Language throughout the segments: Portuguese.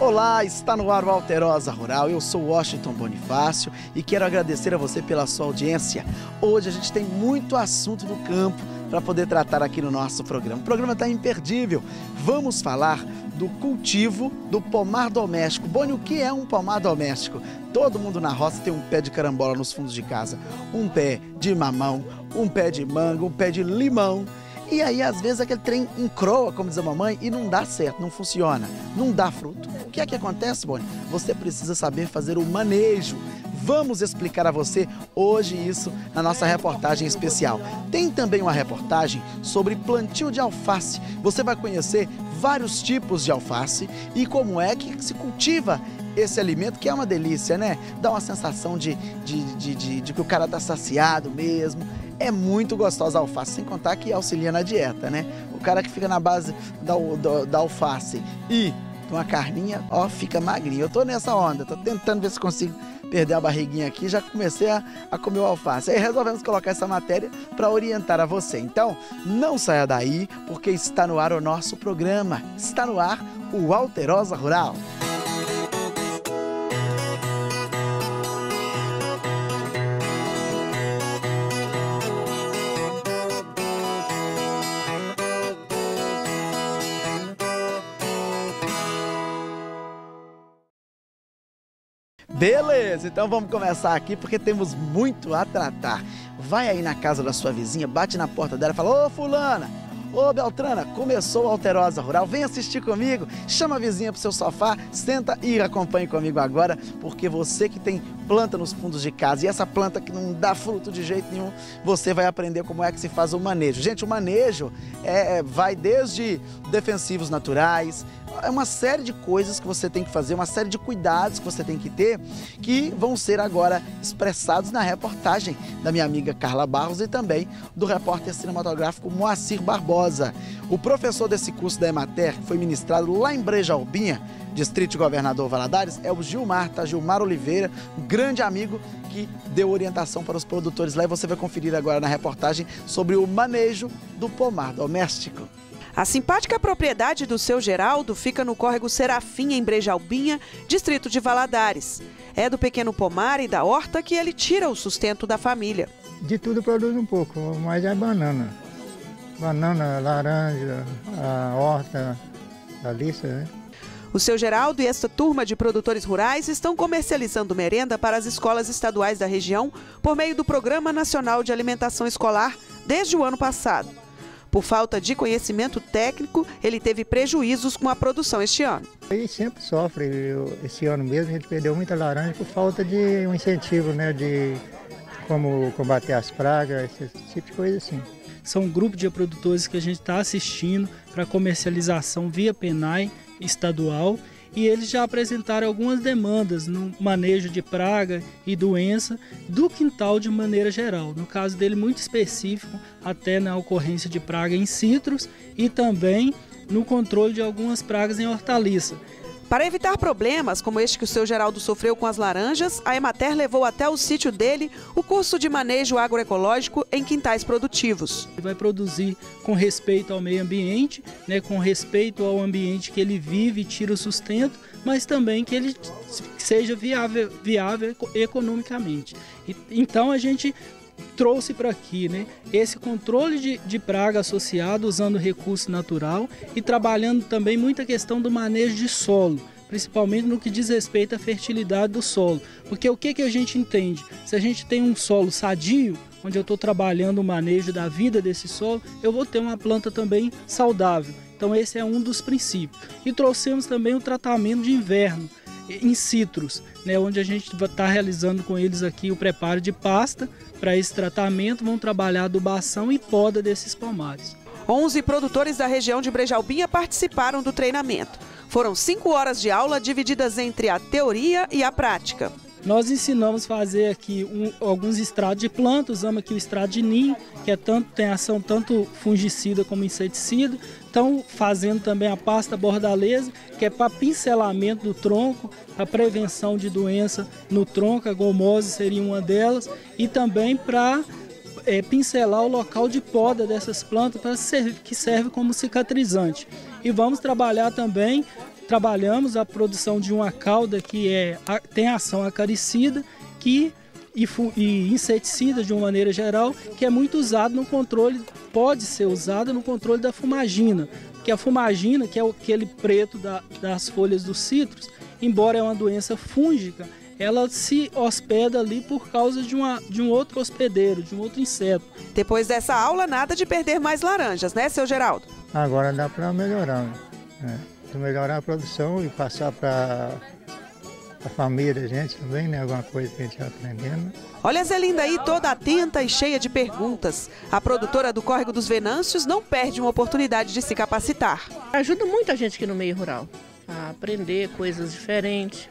Olá, está no ar o Alterosa Rural. Eu sou Washington Bonifácio e quero agradecer a você pela sua audiência. Hoje a gente tem muito assunto no campo para poder tratar aqui no nosso programa. O programa está imperdível. Vamos falar do cultivo do pomar doméstico. Boni, o que é um pomar doméstico? Todo mundo na roça tem um pé de carambola nos fundos de casa, um pé de mamão, um pé de manga, um pé de limão. E aí, às vezes, aquele trem encroa, como diz a mamãe, e não dá certo, não funciona, não dá fruto. O que é que acontece, Boni? Você precisa saber fazer o manejo. Vamos explicar a você hoje isso na nossa reportagem especial. Tem também uma reportagem sobre plantio de alface. Você vai conhecer vários tipos de alface e como é que se cultiva esse alimento, que é uma delícia, né? Dá uma sensação de, de, de, de, de que o cara está saciado mesmo. É muito gostosa a alface, sem contar que auxilia na dieta, né? O cara que fica na base da, da, da alface e uma carninha, ó, fica magrinho. Eu tô nessa onda, tô tentando ver se consigo perder a barriguinha aqui, já comecei a, a comer o alface. Aí resolvemos colocar essa matéria para orientar a você. Então, não saia daí, porque está no ar o nosso programa. Está no ar o Alterosa Rural. Beleza, então vamos começar aqui porque temos muito a tratar. Vai aí na casa da sua vizinha, bate na porta dela e fala: Ô Fulana, Ô Beltrana, começou a Alterosa Rural, vem assistir comigo, chama a vizinha pro seu sofá, senta e acompanhe comigo agora, porque você que tem planta nos fundos de casa e essa planta que não dá fruto de jeito nenhum, você vai aprender como é que se faz o manejo. Gente, o manejo é, vai desde defensivos naturais, é uma série de coisas que você tem que fazer, uma série de cuidados que você tem que ter, que vão ser agora expressados na reportagem da minha amiga Carla Barros e também do repórter cinematográfico Moacir Barbosa. O professor desse curso da Emater, que foi ministrado lá em Breja Albinha, Distrito Governador Valadares, é o Gilmar, tá? Gilmar Oliveira, um grande amigo que deu orientação para os produtores lá e você vai conferir agora na reportagem sobre o manejo do pomar doméstico. A simpática propriedade do seu Geraldo fica no córrego Serafim, em Brejalbinha, distrito de Valadares. É do pequeno pomar e da horta que ele tira o sustento da família. De tudo produz um pouco, mas é banana. Banana, laranja, a horta, a lista, né? O seu Geraldo e esta turma de produtores rurais estão comercializando merenda para as escolas estaduais da região por meio do Programa Nacional de Alimentação Escolar desde o ano passado. Por falta de conhecimento técnico, ele teve prejuízos com a produção este ano. E sempre sofre. Esse ano mesmo a gente perdeu muita laranja por falta de um incentivo, né? De como combater as pragas, esse tipo de coisa assim. São um grupo de produtores que a gente está assistindo para comercialização via PENAI estadual e eles já apresentaram algumas demandas no manejo de praga e doença do quintal de maneira geral. No caso dele, muito específico, até na ocorrência de praga em citros e também no controle de algumas pragas em hortaliça. Para evitar problemas como este que o seu Geraldo sofreu com as laranjas, a Emater levou até o sítio dele o curso de manejo agroecológico em quintais produtivos. Ele vai produzir com respeito ao meio ambiente, né, com respeito ao ambiente que ele vive e tira o sustento, mas também que ele seja viável, viável economicamente. então a gente trouxe para aqui, né? Esse controle de, de praga associado usando recurso natural e trabalhando também muita questão do manejo de solo, principalmente no que diz respeito à fertilidade do solo. Porque o que, que a gente entende? Se a gente tem um solo sadio, onde eu estou trabalhando o manejo da vida desse solo, eu vou ter uma planta também saudável. Então esse é um dos princípios. E trouxemos também o tratamento de inverno em citros, né, onde a gente está realizando com eles aqui o preparo de pasta para esse tratamento, vão trabalhar adubação e poda desses pomares. 11 produtores da região de Brejalbinha participaram do treinamento. Foram cinco horas de aula divididas entre a teoria e a prática. Nós ensinamos a fazer aqui um, alguns estrados de planta, usamos aqui o estrado de ninho, que é tanto, tem ação tanto fungicida como inseticida. Estão fazendo também a pasta bordaleza, que é para pincelamento do tronco, a prevenção de doença no tronco, a gomose seria uma delas, e também para é, pincelar o local de poda dessas plantas para que serve como cicatrizante. E vamos trabalhar também trabalhamos a produção de uma calda que é, tem ação acaricida que, e, e inseticida de uma maneira geral, que é muito usado no controle, pode ser usada no controle da fumagina. Que a fumagina, que é aquele preto da, das folhas dos citros, embora é uma doença fúngica, ela se hospeda ali por causa de, uma, de um outro hospedeiro, de um outro inseto. Depois dessa aula, nada de perder mais laranjas, né, seu Geraldo? Agora dá para melhorar, né? Melhorar a produção e passar para a família da gente também, né? Alguma coisa que a gente está aprendendo. Olha a Zelinda aí, toda atenta e cheia de perguntas. A produtora do Córrego dos Venâncios não perde uma oportunidade de se capacitar. Ajuda muita gente aqui no meio rural a aprender coisas diferentes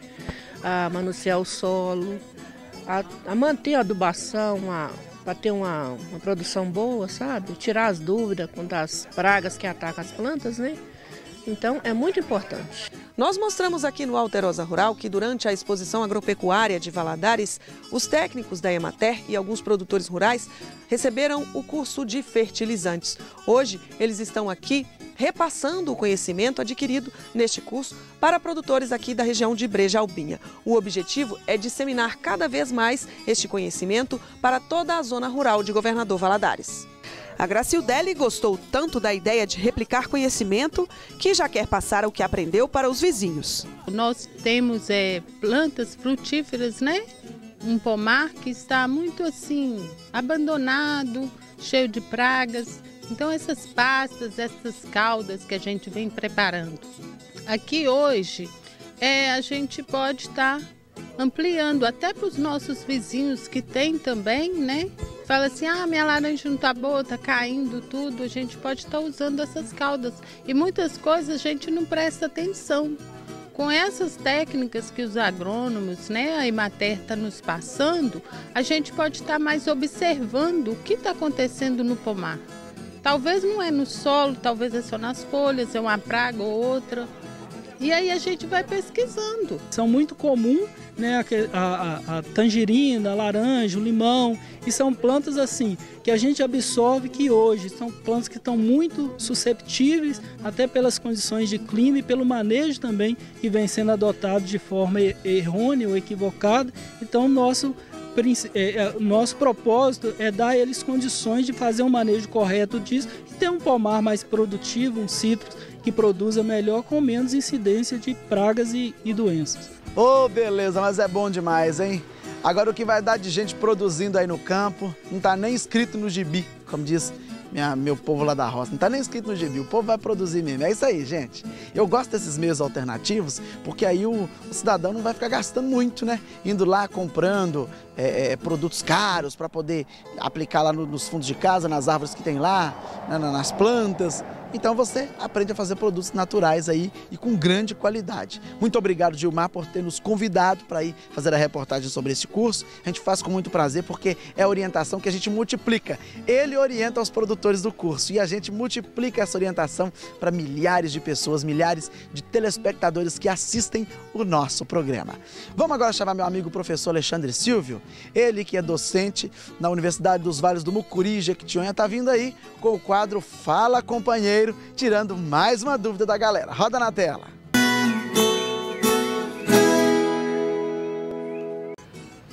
a manusear o solo, a, a manter a adubação, para ter uma, uma, produção boa, sabe? Tirar as dúvidas com das pragas que atacam as plantas, né? Então é muito importante. Nós mostramos aqui no Alterosa Rural que durante a exposição agropecuária de Valadares, os técnicos da Emater e alguns produtores rurais receberam o curso de fertilizantes. Hoje eles estão aqui repassando o conhecimento adquirido neste curso para produtores aqui da região de Breja Albinha. O objetivo é disseminar cada vez mais este conhecimento para toda a zona rural de Governador Valadares. A Gracildelli gostou tanto da ideia de replicar conhecimento que já quer passar o que aprendeu para os vizinhos. Nós temos é, plantas frutíferas, né? Um pomar que está muito assim, abandonado, cheio de pragas. Então essas pastas, essas caldas que a gente vem preparando. Aqui hoje é, a gente pode estar tá ampliando até para os nossos vizinhos que tem também, né? Fala assim, ah, minha laranja não tá boa, tá caindo tudo. A gente pode estar tá usando essas caldas. E muitas coisas a gente não presta atenção. Com essas técnicas que os agrônomos, né, a Imater está nos passando, a gente pode estar tá mais observando o que está acontecendo no pomar. Talvez não é no solo, talvez é só nas folhas, é uma praga ou outra. E aí a gente vai pesquisando. São muito comuns, né, a, a, a, tangerina, a laranja, o limão, e são plantas assim que a gente absorve que hoje são plantas que estão muito susceptíveis até pelas condições de clima e pelo manejo também que vem sendo adotado de forma errônea ou equivocada. Então nosso é, é, nosso propósito é dar a eles condições de fazer um manejo correto disso e ter um pomar mais produtivo, um citro que produza melhor com menos incidência de pragas e, e doenças. Ô, oh, beleza, mas é bom demais, hein? Agora o que vai dar de gente produzindo aí no campo, não tá nem escrito no gibi, como diz minha, meu povo lá da roça. Não tá nem escrito no gibi, o povo vai produzir mesmo. É isso aí, gente. Eu gosto desses meios alternativos, porque aí o, o cidadão não vai ficar gastando muito, né? Indo lá comprando é, é, produtos caros para poder aplicar lá no, nos fundos de casa, nas árvores que tem lá, né, nas plantas. Então você aprende a fazer produtos naturais aí e com grande qualidade. Muito obrigado, Gilmar, por ter nos convidado para ir fazer a reportagem sobre esse curso. A gente faz com muito prazer porque é a orientação que a gente multiplica. Ele orienta os produtores do curso e a gente multiplica essa orientação para milhares de pessoas, milhares de telespectadores que assistem o nosso programa. Vamos agora chamar meu amigo professor Alexandre Silvio, ele que é docente na Universidade dos Vales do Mucuri, Jequitinhonha, está vindo aí com o quadro Fala Companheiro tirando mais uma dúvida da galera. Roda na tela.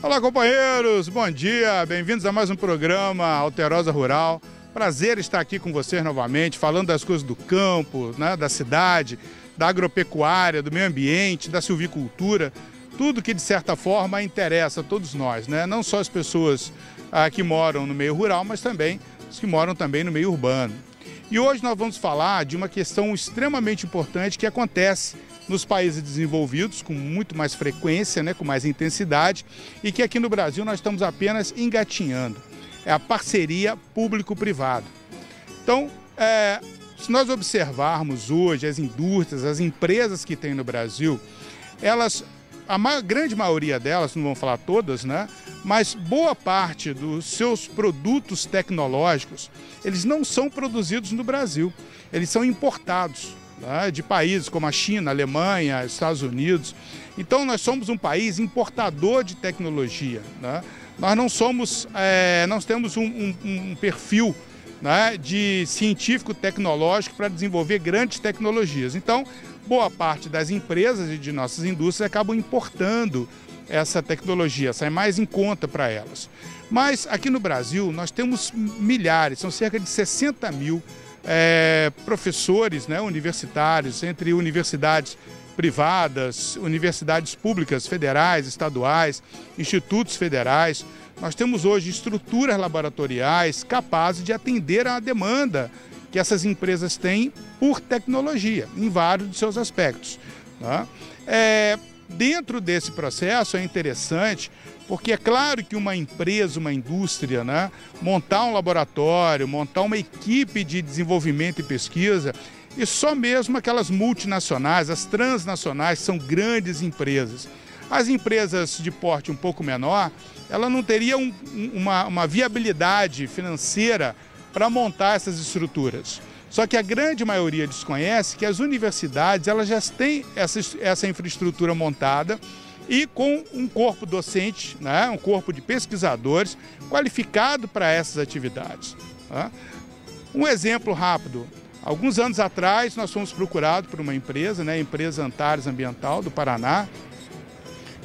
Olá, companheiros, bom dia, bem-vindos a mais um programa Alterosa Rural. Prazer estar aqui com vocês novamente, falando das coisas do campo, né, da cidade, da agropecuária, do meio ambiente, da silvicultura, tudo que de certa forma interessa a todos nós, né? não só as pessoas ah, que moram no meio rural, mas também os que moram também no meio urbano. E hoje nós vamos falar de uma questão extremamente importante que acontece nos países desenvolvidos com muito mais frequência, né, com mais intensidade, e que aqui no Brasil nós estamos apenas engatinhando. É a parceria público-privado. Então, é, se nós observarmos hoje as indústrias, as empresas que tem no Brasil, elas a grande maioria delas, não vou falar todas, né? Mas boa parte dos seus produtos tecnológicos, eles não são produzidos no Brasil, eles são importados né? de países como a China, a Alemanha, Estados Unidos. Então nós somos um país importador de tecnologia. Né? Nós não somos, é, nós temos um, um, um perfil né, de científico tecnológico para desenvolver grandes tecnologias. Então, boa parte das empresas e de nossas indústrias acabam importando essa tecnologia, sai mais em conta para elas. Mas aqui no Brasil nós temos milhares, são cerca de 60 mil é, professores né, universitários, entre universidades privadas, universidades públicas, federais, estaduais, institutos federais. Nós temos hoje estruturas laboratoriais capazes de atender à demanda que essas empresas têm por tecnologia, em vários de seus aspectos. Tá? É, dentro desse processo é interessante porque é claro que uma empresa, uma indústria, né, montar um laboratório, montar uma equipe de desenvolvimento e pesquisa, e só mesmo aquelas multinacionais, as transnacionais, são grandes empresas. As empresas de porte um pouco menor, ela não teria um, uma, uma viabilidade financeira para montar essas estruturas. Só que a grande maioria desconhece que as universidades elas já têm essa, essa infraestrutura montada e com um corpo docente, né, um corpo de pesquisadores qualificado para essas atividades. Tá? Um exemplo rápido. Alguns anos atrás, nós fomos procurados por uma empresa, né, a empresa Antares Ambiental do Paraná,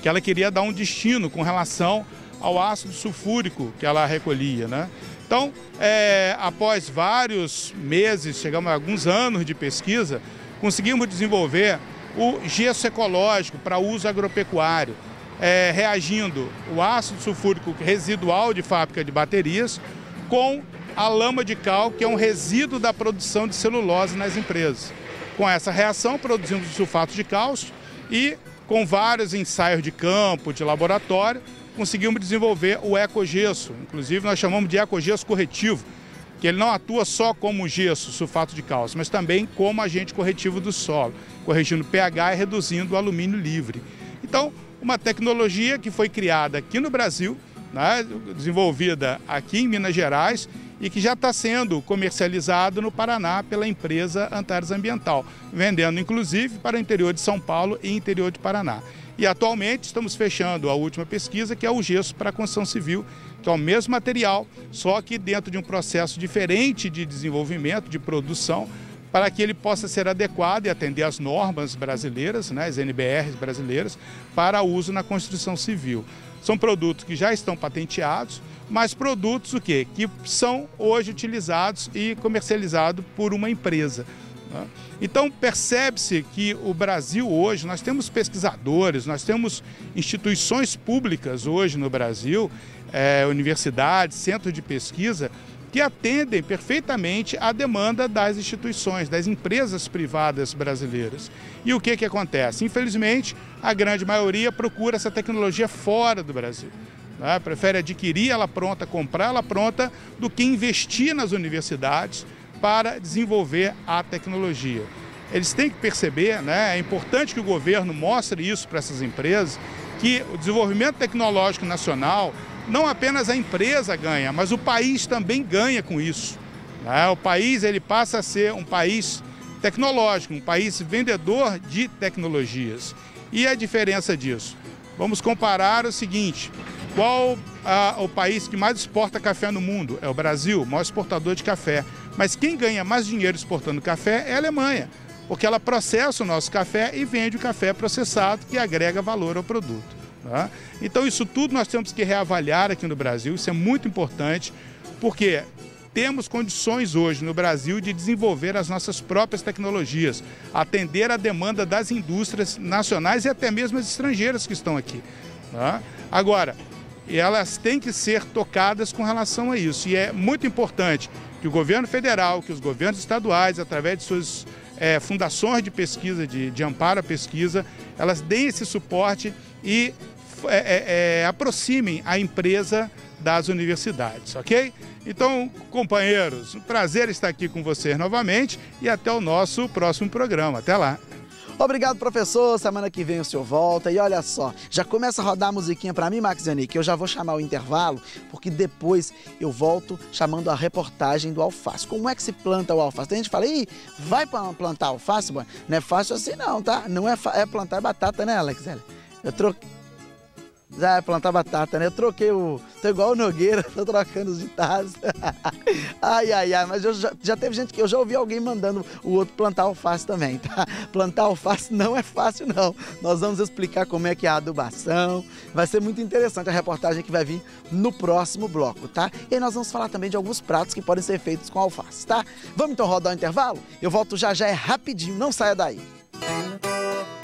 que ela queria dar um destino com relação ao ácido sulfúrico que ela recolhia. Né? Então, é, após vários meses, chegamos a alguns anos de pesquisa, conseguimos desenvolver o gesso ecológico para uso agropecuário, é, reagindo o ácido sulfúrico residual de fábrica de baterias com a lama de cal, que é um resíduo da produção de celulose nas empresas. Com essa reação, produzimos o sulfato de cálcio e, com vários ensaios de campo, de laboratório, conseguimos desenvolver o ecogesso. Inclusive, nós chamamos de ecogesso corretivo, que ele não atua só como gesso, sulfato de cálcio, mas também como agente corretivo do solo, corrigindo pH e reduzindo o alumínio livre. Então, uma tecnologia que foi criada aqui no Brasil, né, desenvolvida aqui em Minas Gerais e que já está sendo comercializado no Paraná pela empresa Antares Ambiental, vendendo inclusive para o interior de São Paulo e interior de Paraná. E atualmente estamos fechando a última pesquisa, que é o gesso para a construção civil, que é o mesmo material, só que dentro de um processo diferente de desenvolvimento, de produção, para que ele possa ser adequado e atender às normas brasileiras, né, as NBRs brasileiras, para uso na construção civil. São produtos que já estão patenteados, mas produtos o quê? que são hoje utilizados e comercializados por uma empresa. Né? Então percebe-se que o Brasil hoje, nós temos pesquisadores, nós temos instituições públicas hoje no Brasil, é, universidades, centros de pesquisa, que atendem perfeitamente à demanda das instituições, das empresas privadas brasileiras. E o que, que acontece? Infelizmente, a grande maioria procura essa tecnologia fora do Brasil. Né? Prefere adquirir ela pronta, comprar ela pronta, do que investir nas universidades para desenvolver a tecnologia. Eles têm que perceber, né, é importante que o governo mostre isso para essas empresas, que o desenvolvimento tecnológico nacional, não apenas a empresa ganha, mas o país também ganha com isso. Né? O país ele passa a ser um país tecnológico, um país vendedor de tecnologias. E a diferença disso? Vamos comparar o seguinte: qual a, o país que mais exporta café no mundo? É o Brasil, maior exportador de café. Mas quem ganha mais dinheiro exportando café é a Alemanha, porque ela processa o nosso café e vende o café processado que agrega valor ao produto. Tá? Então, isso tudo nós temos que reavaliar aqui no Brasil, isso é muito importante, porque temos condições hoje no Brasil de desenvolver as nossas próprias tecnologias, atender a demanda das indústrias nacionais e até mesmo as estrangeiras que estão aqui. Tá? Agora, elas têm que ser tocadas com relação a isso, e é muito importante que o governo federal, que os governos estaduais, através de suas é, fundações de pesquisa, de, de, amparo à pesquisa, elas deem esse suporte e é, é, aproximem a empresa das universidades, ok? Então, companheiros, um prazer estar aqui com vocês novamente e até o nosso próximo programa. Até lá! Obrigado, professor. Semana que vem o senhor volta. E olha só, já começa a rodar a musiquinha para mim, Max Zanik. Eu já vou chamar o intervalo, porque depois eu volto chamando a reportagem do alface. Como é que se planta o alface? Tem gente que fala, Ih, vai plantar alface? Não é fácil assim não, tá? Não é, é plantar batata, né, Alex? Eu troquei. É plantar batata, né? Eu troquei o. Tô igual o Nogueira, tô trocando os ditados. ai, ai, ai, mas eu já, já teve gente que eu já ouvi alguém mandando o outro plantar alface também, tá? Plantar alface não é fácil, não. Nós vamos explicar como é que é a adubação. Vai ser muito interessante a reportagem que vai vir no próximo bloco, tá? E aí nós vamos falar também de alguns pratos que podem ser feitos com alface, tá? Vamos então rodar o intervalo? Eu volto já já, é rapidinho, não saia daí. Música